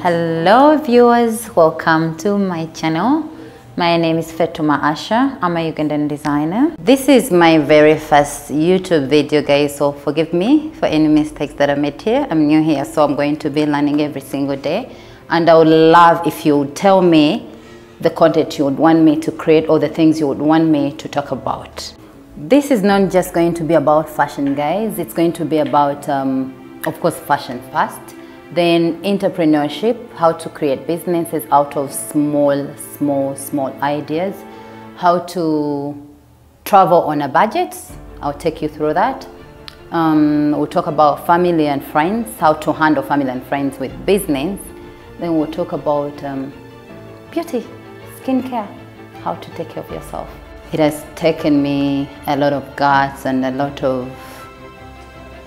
Hello viewers, welcome to my channel. My name is Fatumah Asha. I'm a Ugandan designer. This is my very first YouTube video guys, so forgive me for any mistakes that I made here. I'm new here, so I'm going to be learning every single day. And I would love if you would tell me the content you would want me to create or the things you would want me to talk about. This is not just going to be about fashion guys, it's going to be about, um, of course, fashion first then entrepreneurship, how to create businesses out of small, small, small ideas. How to travel on a budget. I'll take you through that. Um, we'll talk about family and friends, how to handle family and friends with business. Then we'll talk about um, beauty, skincare, how to take care of yourself. It has taken me a lot of guts and a lot of,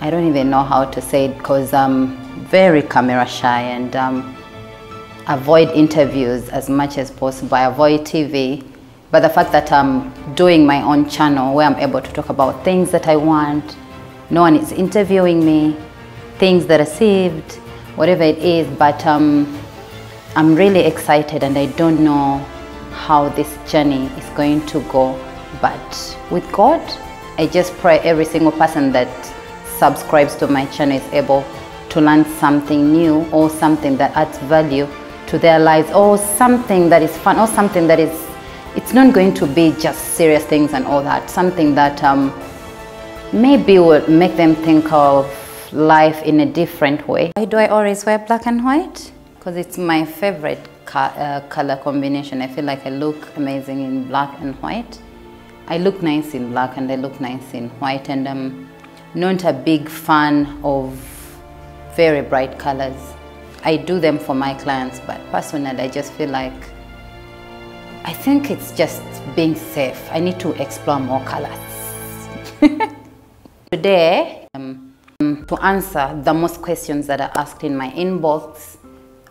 I don't even know how to say it because I'm very camera shy and um, avoid interviews as much as possible. I avoid TV. But the fact that I'm doing my own channel where I'm able to talk about things that I want, no one is interviewing me, things that I received, whatever it is, but um, I'm really excited and I don't know how this journey is going to go. But with God, I just pray every single person that subscribes to my channel is able to learn something new or something that adds value to their lives or something that is fun or something that is it's not going to be just serious things and all that. Something that um, maybe will make them think of life in a different way. Why do i always wear black and white? Because it's my favorite uh, color combination. I feel like i look amazing in black and white. I look nice in black and i look nice in white and i'm not a big fan of very bright colors. I do them for my clients, but personally, I just feel like I think it's just being safe. I need to explore more colors. Today, um, to answer the most questions that are asked in my inbox,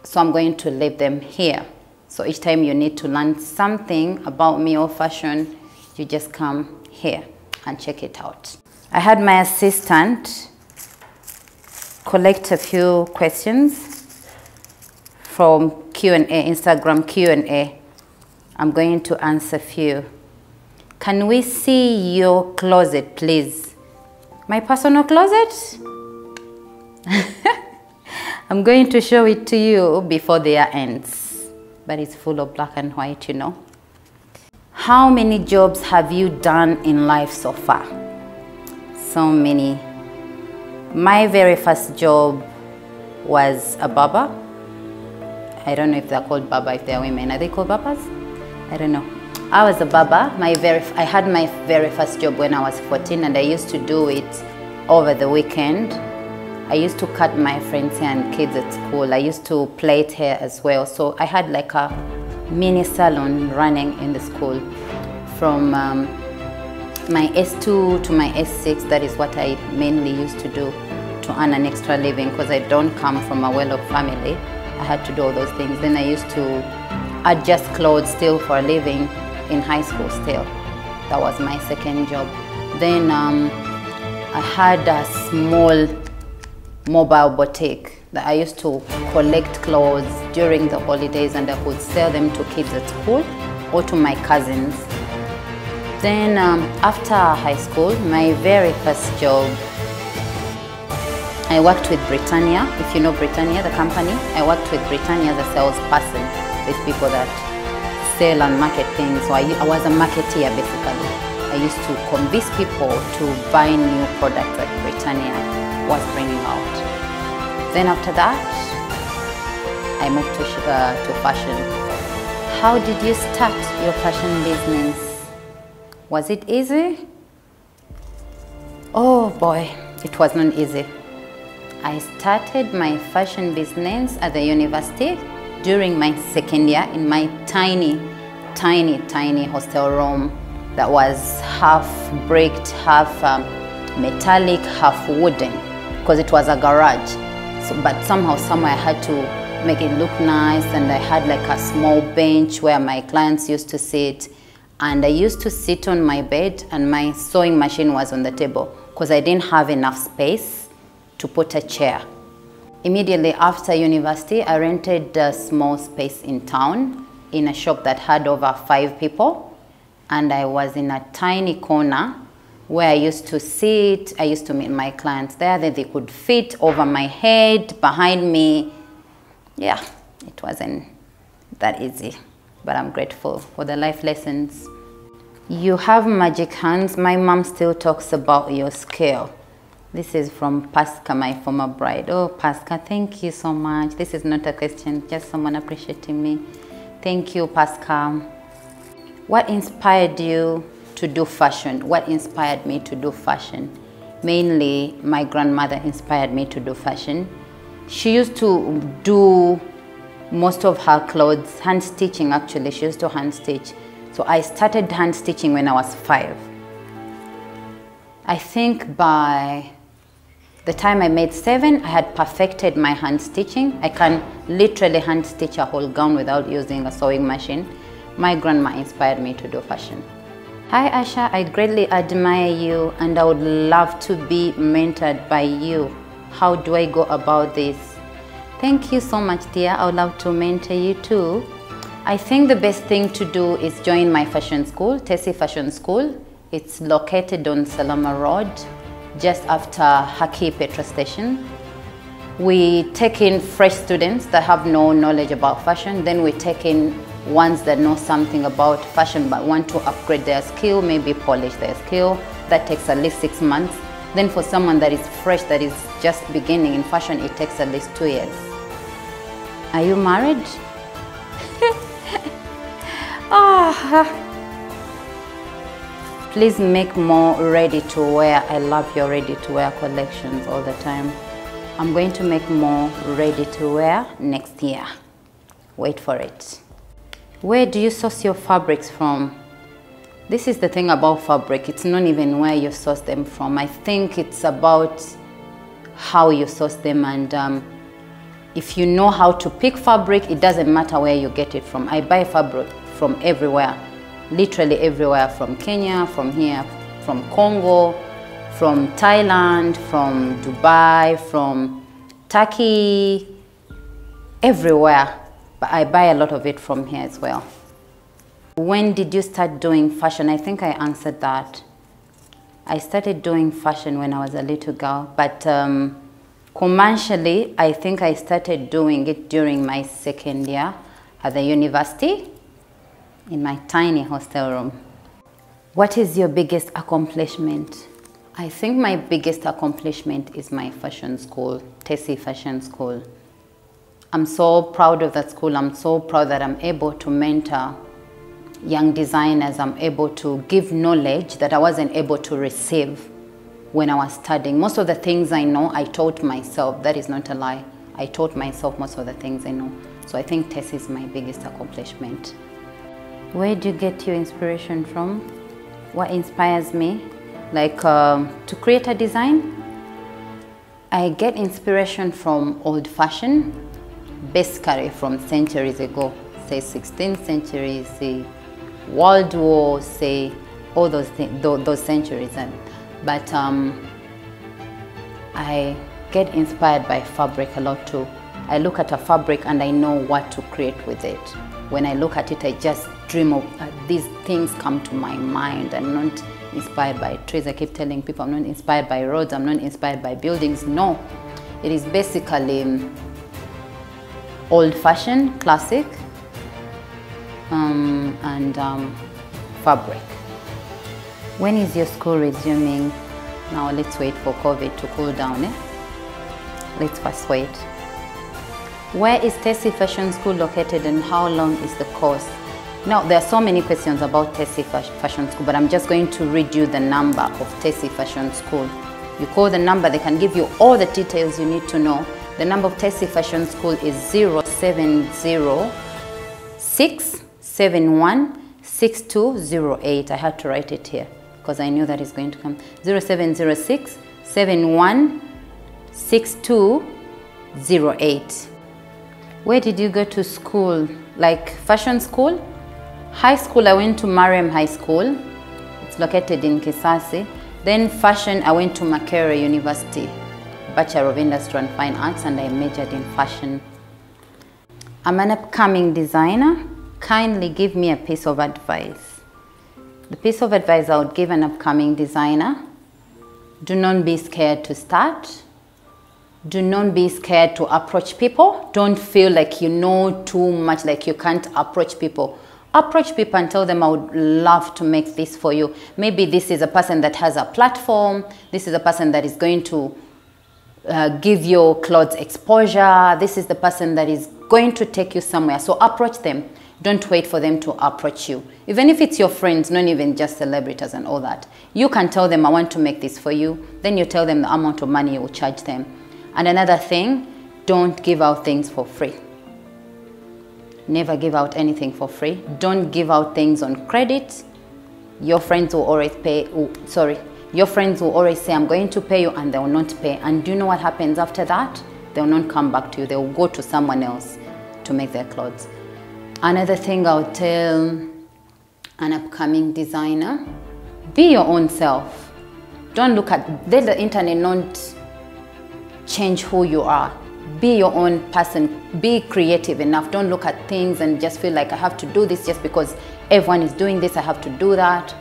so I'm going to leave them here. So each time you need to learn something about me or fashion, you just come here and check it out. I had my assistant collect a few questions from Q&A, Instagram Q&A. I'm going to answer a few. Can we see your closet, please? My personal closet? I'm going to show it to you before the year ends. But it's full of black and white, you know. How many jobs have you done in life so far? So many my very first job was a barber. I don't know if they're called barber, if they're women. Are they called barbers? I don't know. I was a barber. My very, I had my very first job when I was 14 and I used to do it over the weekend. I used to cut my friends' hair and kids at school. I used to plait hair as well. So I had like a mini salon running in the school from um, my S2 to my S6, that is what I mainly used to do to earn an extra living because I don't come from a well-off family. I had to do all those things. Then I used to adjust clothes still for a living in high school still. That was my second job. Then um, I had a small mobile boutique that I used to collect clothes during the holidays and I would sell them to kids at school or to my cousins then um, after high school, my very first job, I worked with Britannia. If you know Britannia, the company, I worked with Britannia as a salesperson with people that sell and market things. So I, I was a marketeer basically. I used to convince people to buy new products that Britannia was bringing out. Then after that, I moved to, uh, to fashion. How did you start your fashion business? Was it easy? Oh boy, it was not easy. I started my fashion business at the university during my second year in my tiny, tiny, tiny hostel room that was half bricked, half um, metallic, half wooden, because it was a garage. So, but somehow, somewhere I had to make it look nice and I had like a small bench where my clients used to sit and I used to sit on my bed and my sewing machine was on the table because I didn't have enough space to put a chair. Immediately after university, I rented a small space in town in a shop that had over five people. And I was in a tiny corner where I used to sit. I used to meet my clients there. That they could fit over my head, behind me. Yeah, it wasn't that easy, but I'm grateful for the life lessons. You have magic hands. My mom still talks about your skill. This is from Pasca, my former bride. Oh, Pasca, thank you so much. This is not a question, just someone appreciating me. Thank you, Pasca. What inspired you to do fashion? What inspired me to do fashion? Mainly, my grandmother inspired me to do fashion. She used to do most of her clothes, hand stitching actually. She used to hand stitch. So I started hand stitching when I was five. I think by the time I made seven, I had perfected my hand stitching. I can literally hand stitch a whole gown without using a sewing machine. My grandma inspired me to do fashion. Hi Asha, I greatly admire you and I would love to be mentored by you. How do I go about this? Thank you so much dear, I would love to mentor you too. I think the best thing to do is join my fashion school, Tessie Fashion School. It's located on Salama Road, just after Haki petrol station. We take in fresh students that have no knowledge about fashion. Then we take in ones that know something about fashion but want to upgrade their skill, maybe polish their skill. That takes at least six months. Then for someone that is fresh, that is just beginning in fashion, it takes at least two years. Are you married? oh. Please make more ready to wear. I love your ready to wear collections all the time. I'm going to make more ready to wear next year. Wait for it. Where do you source your fabrics from? This is the thing about fabric. It's not even where you source them from. I think it's about how you source them and um, if you know how to pick fabric, it doesn't matter where you get it from. I buy fabric from everywhere literally everywhere from Kenya, from here, from Congo, from Thailand, from Dubai, from Turkey, everywhere. But I buy a lot of it from here as well. When did you start doing fashion? I think I answered that. I started doing fashion when I was a little girl, but um, commercially, I think I started doing it during my second year at the university in my tiny hostel room. What is your biggest accomplishment? I think my biggest accomplishment is my fashion school, Tessie Fashion School. I'm so proud of that school. I'm so proud that I'm able to mentor young designers. I'm able to give knowledge that I wasn't able to receive when I was studying. Most of the things I know, I taught myself. That is not a lie. I taught myself most of the things I know. So I think TESS is my biggest accomplishment. Where do you get your inspiration from? What inspires me? Like um, to create a design? I get inspiration from old fashion, basically from centuries ago, say 16th century, say World War, say all those those centuries. And, but um, I get inspired by fabric a lot too. I look at a fabric and I know what to create with it. When I look at it, I just dream of uh, these things come to my mind. I'm not inspired by trees. I keep telling people I'm not inspired by roads. I'm not inspired by buildings. No, it is basically um, old-fashioned, classic, um, and um, fabric. When is your school resuming? Now let's wait for COVID to cool down. Eh? Let's first wait. Where is Tessie Fashion School located and how long is the course? Now, there are so many questions about Tessie Fashion School, but I'm just going to read you the number of Tessie Fashion School. You call the number, they can give you all the details you need to know. The number of Tessie Fashion School is 0706716208. I had to write it here because I knew that is going to come. 0706 Where did you go to school? Like fashion school? High school, I went to Mariam High School. It's located in Kisasi. Then fashion, I went to Makerere University, Bachelor of Industry and Fine Arts and I majored in fashion. I'm an upcoming designer. Kindly give me a piece of advice. The piece of advice I would give an upcoming designer do not be scared to start. Do not be scared to approach people. Don't feel like you know too much, like you can't approach people. Approach people and tell them, I would love to make this for you. Maybe this is a person that has a platform. This is a person that is going to uh, give your clothes exposure. This is the person that is going to take you somewhere. So approach them. Don't wait for them to approach you. Even if it's your friends, not even just celebrities and all that. You can tell them, I want to make this for you. Then you tell them the amount of money you will charge them. And another thing, don't give out things for free. Never give out anything for free. Don't give out things on credit. Your friends will always pay, oh, sorry, your friends will always say, I'm going to pay you, and they will not pay. And do you know what happens after that? They will not come back to you. They will go to someone else to make their clothes. Another thing I'll tell an upcoming designer, be your own self. Don't look at, let the internet not change who you are. Be your own person. Be creative enough. Don't look at things and just feel like I have to do this just because everyone is doing this, I have to do that.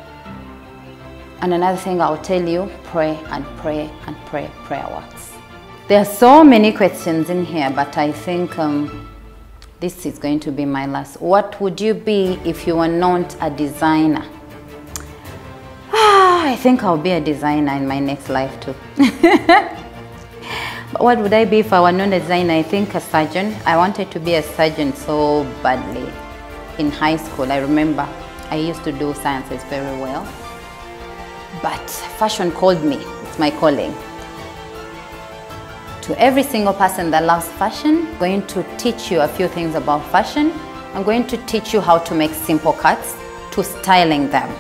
And another thing I'll tell you, pray and pray and pray, prayer works. There are so many questions in here, but I think um, this is going to be my last. What would you be if you were not a designer? Ah, I think I'll be a designer in my next life too. but what would I be if I were not a designer? I think a surgeon. I wanted to be a surgeon so badly. In high school, I remember I used to do sciences very well. But fashion called me. It's my calling. To every single person that loves fashion, I'm going to teach you a few things about fashion. I'm going to teach you how to make simple cuts to styling them.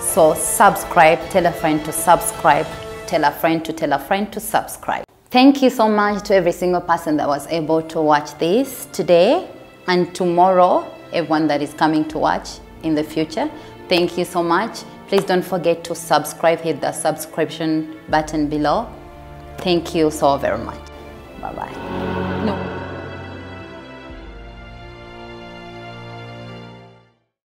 So subscribe, tell a friend to subscribe, tell a friend to tell a friend to subscribe. Thank you so much to every single person that was able to watch this today and tomorrow, everyone that is coming to watch in the future. Thank you so much. Please don't forget to subscribe, hit the subscription button below. Thank you so very much. Bye-bye.